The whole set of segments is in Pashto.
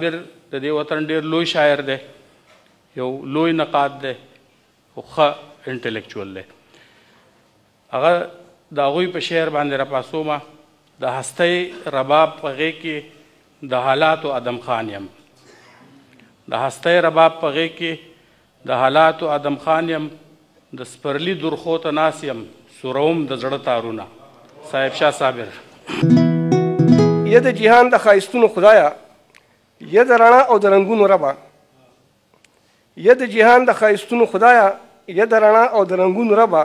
ډېر د دې وطن ډېر لوی شاعر دی یو لوی نقاد دی او ښه انټلیکچوال دی هغه د هغوی په شعر باندې راپاسومه د هستۍ رباب په غېږ کې د حالاتو ادم خان یم د هستۍ رباب په غېږ کې د حالاتو ادم خان یم د سپرلي درخو ته ناست یم سوروم د زړه تارونه صاحب شاه صابر. يه د جهان د ښايستونو خدايه يه د رڼا او د رنګونو ربه يه د جهان د ښايستونو خدايه يه د رڼا او د رنګونو ربه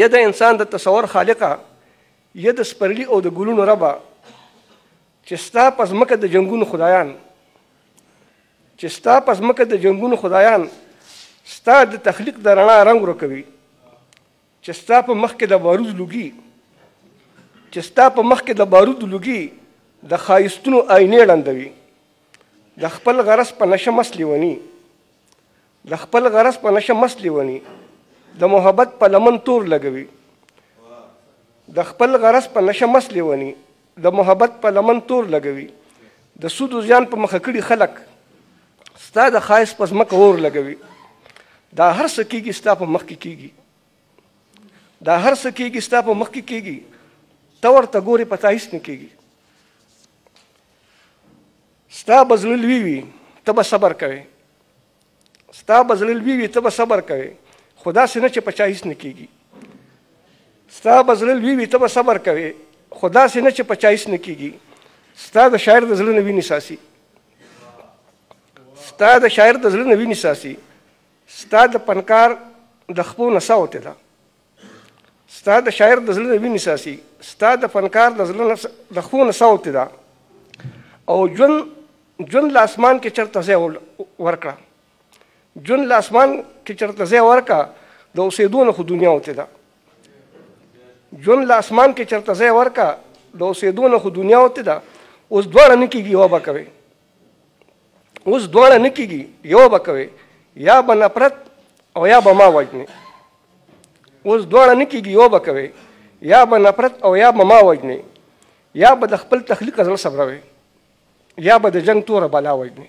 يه د انسان د تصور خالقه يه د سپرلي او د ګلونو ربه چې ستا په ځمکه د جنګونو خدایان چې ستا په ځمکه د جنګونو خدایان ستا د تخلیق د رڼا رنګ ورکوي چې ستا په مخ کې د بارود لوګي چې ستا په مخ کې د بارود لوګي د خایستونو آینې ړندوي د خپل غرس په نشه مس لیونی د خپل غرس په نشه مس لیونی د محبت په لمن تور لګوي د خپل غرس په نشه مس لیونی د محبت په لمن تور لګوي د سود او زیان په مخه کړي خلک ستا د خایس په ځمکه اور لګوي دا هر څه کېږي ستا په مخ کې کېږي دا هر څه کېږي ستا په مخ کې کېږي ته ورته ګورې په تا هیڅ نه کېږي ستا به زړه لوی وي ته به صبر کوې ستا به زړه لوی وي ته به صبر کوې خو داسې نه چې په چا هیڅ نه کېږي ستا به زړه لوی وي ته به صبر کوې خو داسې نه چې په چا هیڅ نه کېږي ستا د شاعر د زړه نه وینې ساسي ستا د شاعر د زړه نه وینې ساسي ستا د پنکار د خپو نساوتې ده ستا د شاعر د زړه نه وینې ساسي ستا د فنکار د زړه نه د خو نه سوتې ده او ژوند ژوند له اسمان کې چرته ځای ورکړه ژوند له اسمان کې چرته ځای ورکړه د اوسېدو نه خو دنیا وتې ده ژوند له اسمان کې چرته ځای ورکړه د اوسېدو نه خو دنیا وتې ده اوس دواړه نه کېږي یوه به کوې اوس دواړه نه کېږي یو به کوې یا به نفرت او یا به ما وژنې اوس دواړه نه کېږي یو به کوې یا به نفرت او یا به ما وژنې یا به د خپل تخلیق زړه صبروې یا به د جنګ توره بلا وژنې